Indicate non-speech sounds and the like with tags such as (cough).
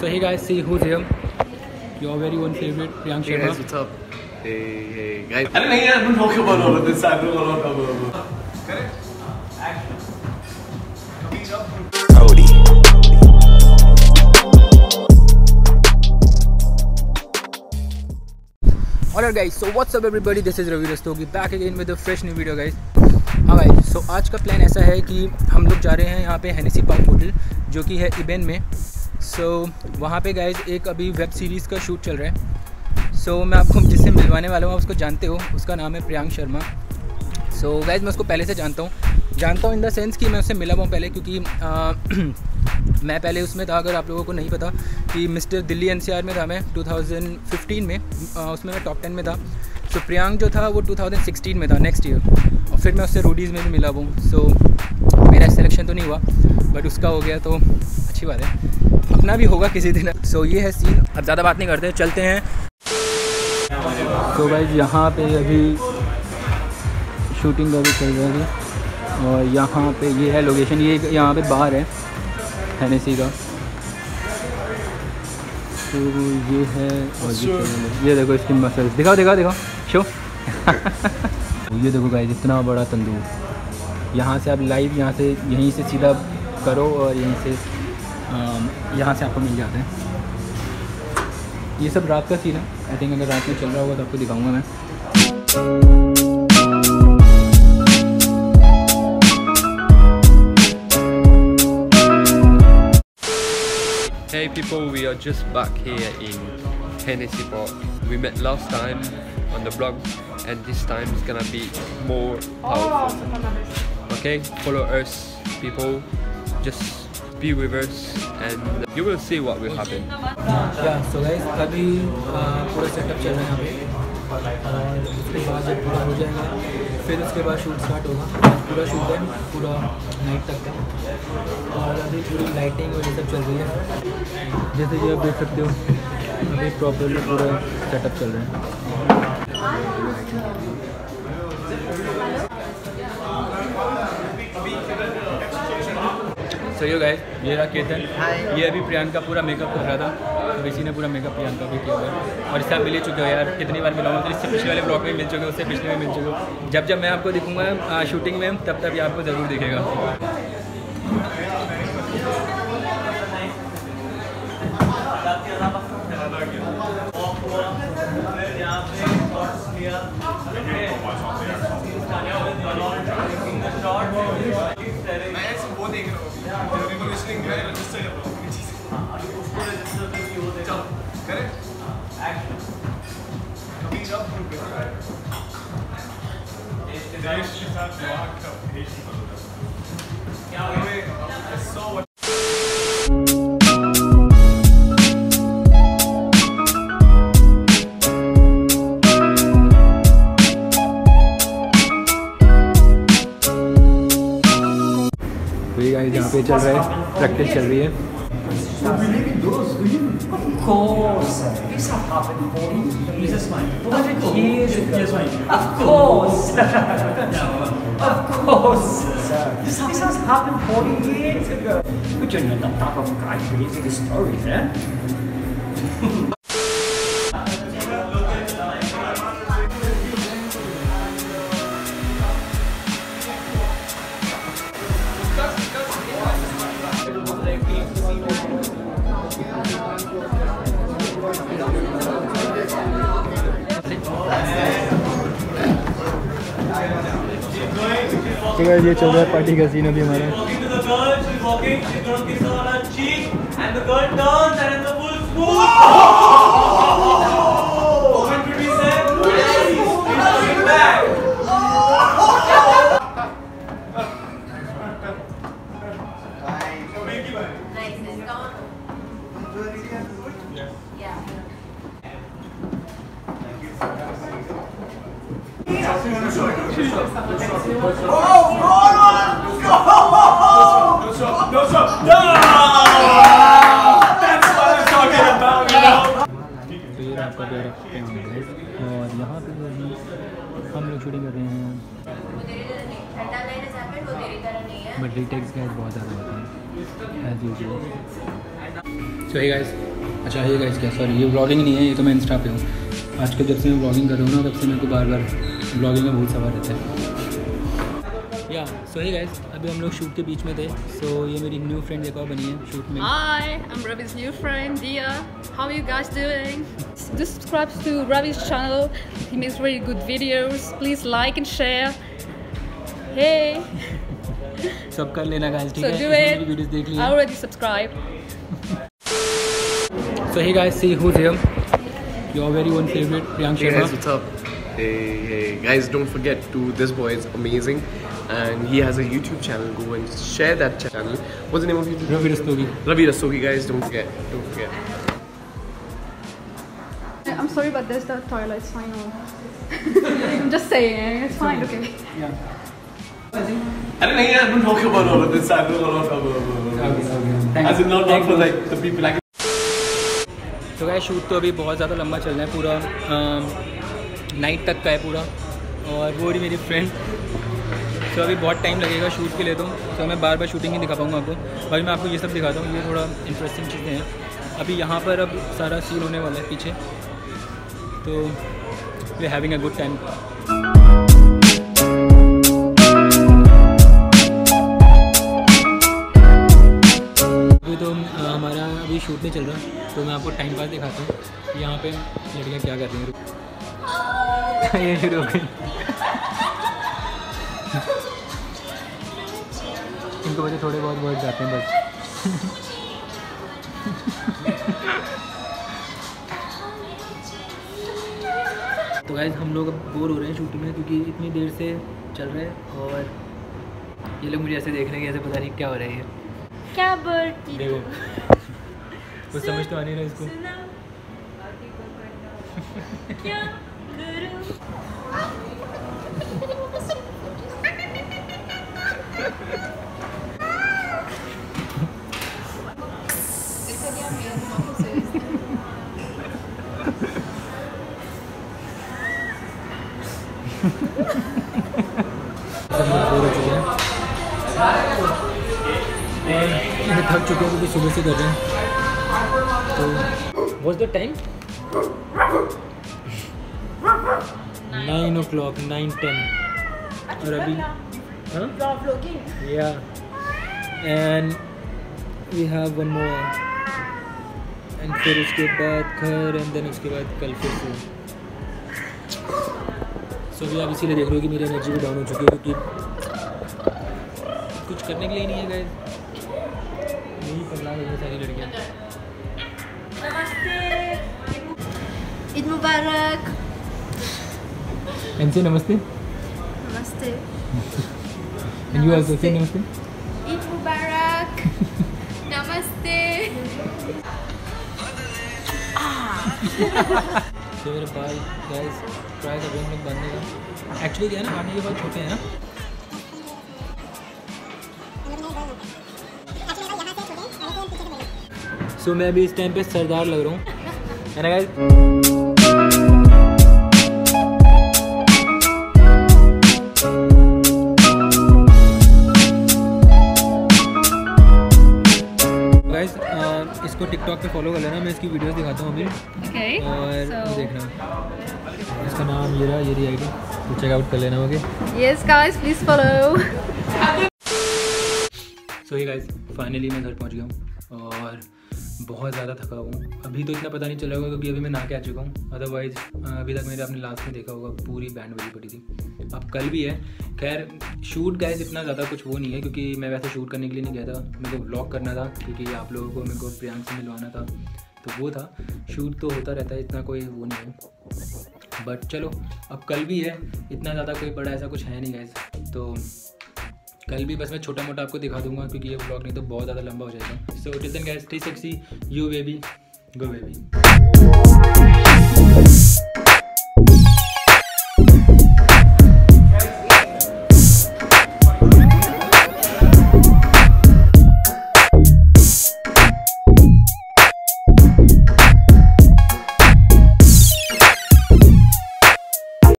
So hey guys, see who's here. Your very own favorite Priyank Hey Sharma. guys, what's up? Hey, hey, guys. अरे नहीं यार तुम धोखे बोलो लो दिस साइड लो लो लो Alright guys, so what's up everybody? This is Ravi Rastogi back again with a fresh new video guys. हाँ भाई सो आज का प्लान ऐसा है कि हम लोग जा रहे हैं यहाँ पे हेनेसी पार्क होटल जो कि है इबेन में सो so, वहाँ पे गाइज़ एक अभी वेब सीरीज़ का शूट चल रहा है। सो so, मैं आपको जिससे मिलवाने वाला हूँ उसको जानते हो। उसका नाम है Priyank Sharma. So so, guys मैं उसको पहले से जानता हूँ। जानता हूँ इन द सेंस कि मैं उससे मिला हुआ पहले क्योंकि आ, (clears throat) मैं पहले उसमें था अगर आप लोगों को नहीं पता कि मिस्टर दिल्ली एनसीआर में था मैं 2015 में। आ, उसमें मैं टॉप टेन में था। सो so, प्रियांक जो था वो 2016 में था नेक्स्ट ईयर और फिर मैं उससे रोडीज़ में भी मिला हूँ। सो so, मेरा सिलेक्शन तो नहीं हुआ बट उसका हो गया तो अच्छी बात है। अपना भी होगा किसी दिन। सो so, ये है सीन अब ज़्यादा बात नहीं करते चलते हैं। तो भाई यहाँ पे अभी शूटिंग का भी चल रहा है और यहाँ पे ये है लोकेशन ये यहाँ पे बाहर है हेनेसी का। तो ये है और ये, ये देखो इसकी मसल दिखाओ दिखाओ दिखाओ। शो (laughs) ये देखो गाइस इतना बड़ा तंदूर। यहाँ से आप लाइव यहाँ से यहीं से सीधा करो और यहीं से यहाँ से आपको मिल जाते हैं ये सब रात का सीन है आई थिंक अगर रात में चल रहा होगा तो आपको दिखाऊँगा मैं Hey people, we are just back here in Hennessy Park. We met last time on the vlog and this time it's gonna be more powerful. Okay, follow us people, just be with us and you will see what will happen. या so guys अभी पूरा setup चल रहा है यहाँ पे और उसके बाद जब पूरा हो जाएगा। फिर उसके बाद शूट स्टार्ट होगा। पूरा शूट है पूरा नाइट तक का। और अभी पूरी लाइटिंग और ये सब चल रही है। जैसे कि आप देख सकते हो अभी प्रॉपरली पूरा सेटअप चल रहा है। सो यो गाइस ये रहा केतन। ये अभी प्रियंका पूरा मेकअप कर रहा था। तो इसी ने पूरा मेकअप प्रियंका भी किया हुआ है। और इससे आप मिल ही चुके हो यार। कितनी बार मिला हूँ। तो इससे पिछले वाले ब्लॉग में मिल चुके हो उससे पिछले में मिल चुके हो। जब जब मैं आपको दिखूँगा शूटिंग में तब तब ये आपको ज़रूर दिखेगा। गाइस यहाँ पे चल रहा है प्रैक्टिस चल रही है। So believe in those, do you? Of course. This has happened for me. Jesus mine. For hundred years ago. Mine. Of course. of course. This, has happened 40 years ago. But you're not the type of guy who the in stories, eh? तो ये चल रहा है party का scene अभी हमारा और यहाँ पे अभी हम लोग शूटिंग कर रहे हैं बट बहुत ज़्यादा एज सो गाइस अच्छा ये गाइस क्या? सॉरी ये व्लॉगिंग नहीं है, ये तो मैं इंस्टा पे हूँ। आजकल जब से मैं व्लॉगिंग कर रहा हूँ ना, तब से मेरे को बार बार व्लॉगिंग में बहुत सवाल रहता है या सो हे गाइस अभी हम लोग शूट के बीच में थे सो ये मेरी न्यू फ्रेंड एक और बनी है शूट में Hi, I'm Ravi's new friend, Dia. How are you guys doing? Do subscribe to Ravi's channel. He makes really good videos. Please like and share. Hey, सब कर लेना गाइस ठीक so है वीडियोस देख ली I है already subscribed. So hey guys see who's here your very own favourite Priyank Sharma what's up? Hey, hey, guys, don't forget to this boy is amazing and he has a YouTube channel. Go and share that channel. What's the name of YouTube? Ravi Rastogi Ravi Rastogi, guys, don't forget. Don't forget. I'm sorry, but there's the toilet. It's fine. I'm (laughs) just saying. It's fine. Okay. I don't know, yeah, don't talk about all of this. I don't know about As in, not, not for like the people. Like, तो guys shoot तो अभी बहुत ज़्यादा लंबा चल रहा है पूरा नाइट तक का है पूरा। और वो रही मेरी फ्रेंड तो अभी बहुत टाइम लगेगा शूट के लिए तो। तो मैं बार बार शूटिंग नहीं दिखा पाऊँगा आपको। अभी मैं आपको ये सब दिखाता हूँ। ये थोड़ा इंटरेस्टिंग चीज़ें हैं। अभी यहाँ पर अब सारा सीन होने वाला है पीछे। तो we having a good time तो अभी शूट नहीं चल रहा। तो मैं आपको टाइम पास दिखाता हूँ। यहाँ पे लड़कियाँ क्या कर रही हैं। ये शुरू हो गई इनको बच्चे थोड़े बहुत वर्ड जाते हैं बस। तो गाइज़ हम लोग अब बोर हो रहे हैं शूटिंग में क्योंकि इतनी देर से चल रहे हैं और ये लोग मुझे ऐसे देख रहे हैं ऐसे पता नहीं क्या हो रहा है ये। क्या बढ़ती देखो। कुछ समझ तो आ नहीं रहा इसको। (laughs) क्या? और थक चुके हैं क्योंकि सुबह से कर रहे हैं। तो was the time nine o'clock nine ten और अभी या and we have one more and फिर उसके बाद घर एंड देन उसके बाद कल फिर से सो अभी आप इसीलिए देख रहे हो कि मेरी एनर्जी भी डाउन हो चुकी है क्योंकि कुछ करने के लिए नहीं है गए यही गई है सारी लड़कियाँ ईद मुबारक. एनसी नमस्ते. नमस्ते. एंड यू आल्सो से नमस्ते. ईद मुबारक. नमस्ते. (laughs) (laughs) (laughs) तो मेरे बाल गाइस ट्राई कर रहे हैं बांधने का एक्चुअली क्या है ना खाने के बाद छोटे हैं ना सो मैं अभी इस टाइम पे सरदार लग रहा हूँ। है ना गाइस टिकटॉक पे फॉलो कर लेना मैं इसकी वीडियोस दिखाता हूँ अभी। Okay. और So- देखना। इसका नाम ये रहा ये रही आईडी तो चेकआउट कर लेना okay yes guys please follow so hi guys finally मैं घर पहुँच गया हूँ। और बहुत ज़्यादा थका हुआ हूँ। अभी तो इतना पता नहीं चला होगा क्योंकि अभी मैं नहा के आ चुका हूँ। अदरवाइज़ अभी तक मैंने अपने लास्ट में देखा होगा, पूरी बैंड बजी पड़ी थी। अब कल भी है। खैर शूट गाइस इतना ज़्यादा कुछ वो नहीं है, क्योंकि मैं वैसे शूट करने के लिए नहीं गया था। मेरे को ब्लॉग करना था, क्योंकि आप लोगों को मेरे को प्रियांक से मिलवाना था। तो वो था। शूट तो होता रहता है, इतना कोई वो नहीं है। बट चलो, अब कल भी है। इतना ज़्यादा कोई बड़ा ऐसा कुछ है नहीं गाइस तो कल भी बस मैं छोटा मोटा आपको दिखा दूँगा, क्योंकि ये ब्लॉग नहीं तो बहुत ज़्यादा लंबा हो जाएगा। So till then guys stay sexy you baby go baby